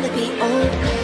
To be old.